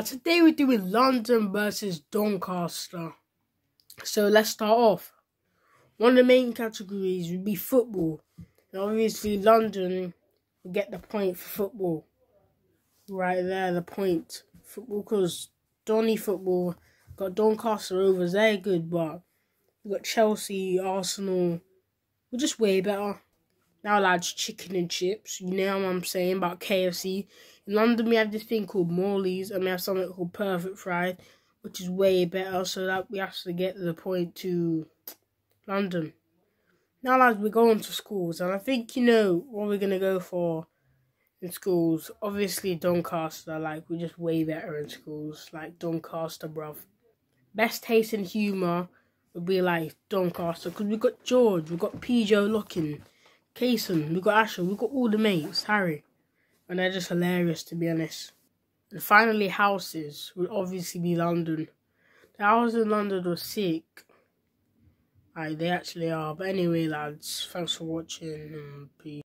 today we're doing London versus Doncaster. So let's start off. One of the main categories would be football. And obviously London will get the point for football. Right there, the point. Football because Donny football got Doncaster Rovers they're good, but we got Chelsea, Arsenal. We're just way better. Now lads, chicken and chips. You know what I'm saying about KFC. In London, we have this thing called Morley's, and we have something called Perfect Fried, which is way better. So that we actually get the point to London. Now, lads, we're going to schools, and I think you know what we're gonna go for in schools. Obviously, Doncaster. Like we're just way better in schools. Like Doncaster, bruv. Best taste and humour would be like Doncaster because we got George, we got PJ Locking, Kaysen, we got Asher, we got all the mates, Harry and they're just hilarious to be honest. And finally, houses would obviously be London. The houses in London were sick. Like, they actually are. But anyway, lads, thanks for watching. And peace.